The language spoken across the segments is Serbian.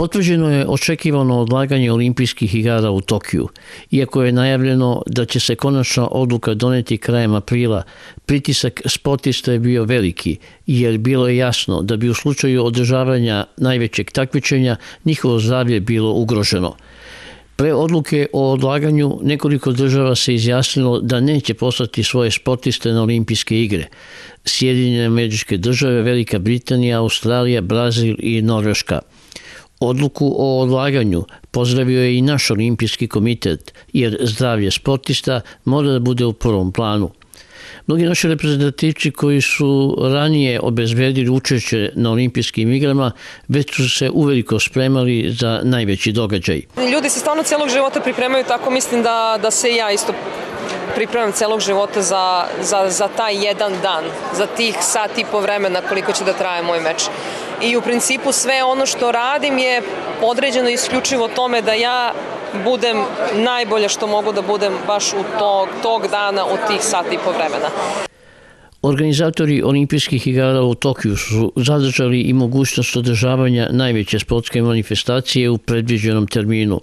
Potvrđeno je očekivano odlaganje olimpijskih igara u Tokiju. Iako je najavljeno da će se konačna odluka doneti krajem aprila, pritisak sportista je bio veliki, jer bilo je jasno da bi u slučaju održavanja najvećeg takmičenja njihovo zdravlje bilo ugroženo. Pre odluke o odlaganju nekoliko država se izjasnilo da neće poslati svoje sportiste na olimpijske igre. Sjedinjene američke države, Velika Britanija, Australija, Brazil i Norveška – Odluku o odlaganju pozdravio je i naš olimpijski komitet, jer zdravlje sportista mora da bude u prvom planu. Mnogi naši reprezentativci koji su ranije obezbedili učešće na olimpijskim igrama već su se uveliko spremali za najveći događaj. Ljudi se stvarno celog života pripremaju tako, mislim da, da se ja isto pripremam celog života za, za, za taj jedan dan, za tih sat i po vremena koliko će da traje moj meč i u principu sve ono što radim je podređeno isključivo tome da ja budem najbolje što mogu da budem baš u tog, tog dana u tih sati i po vremena. Organizatori olimpijskih igara u Tokiju su zadržali i mogućnost održavanja najveće sportske manifestacije u predviđenom terminu.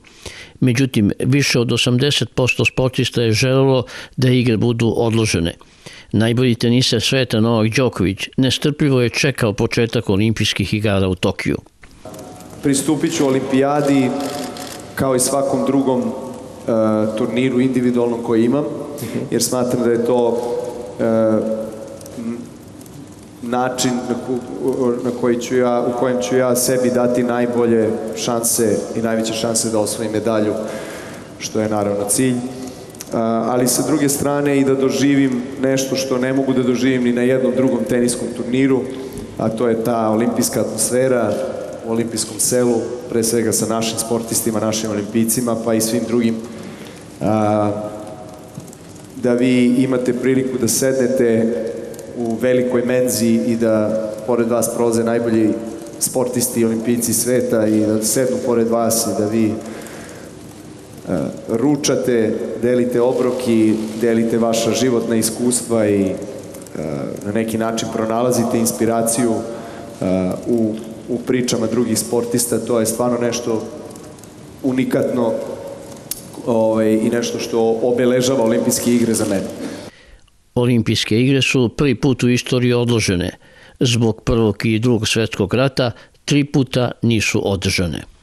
Međutim, više od 80% sportista je želelo da igre budu odložene. Najbolji teniser sveta Novak Đoković nestrpljivo je čekao početak olimpijskih igara u Tokiju. Pristupit ću olimpijadi kao i svakom drugom uh, turniru individualnom koji imam, jer smatram da je to uh, način na, na koji ću ja, u kojem ću ja sebi dati najbolje šanse i najveće šanse da osvojim medalju, što je naravno cilj ali sa druge strane i da doživim nešto što ne mogu da doživim ni na jednom drugom teniskom turniru, a to je ta olimpijska atmosfera u olimpijskom selu, pre svega sa našim sportistima, našim olimpijcima, pa i svim drugim. A, da vi imate priliku da sednete u velikoj menzi i da pored vas prolaze najbolji sportisti i olimpijci sveta i da sednu pored vas i da vi ručate, delite obroki, delite vaša životna iskustva i e, na neki način pronalazite inspiraciju e, u, u pričama drugih sportista, to je stvarno nešto unikatno ovaj, i nešto što obeležava olimpijske igre za mene. Olimpijske igre su prvi put u istoriji odložene. Zbog prvog i drugog svetskog rata tri puta nisu održane.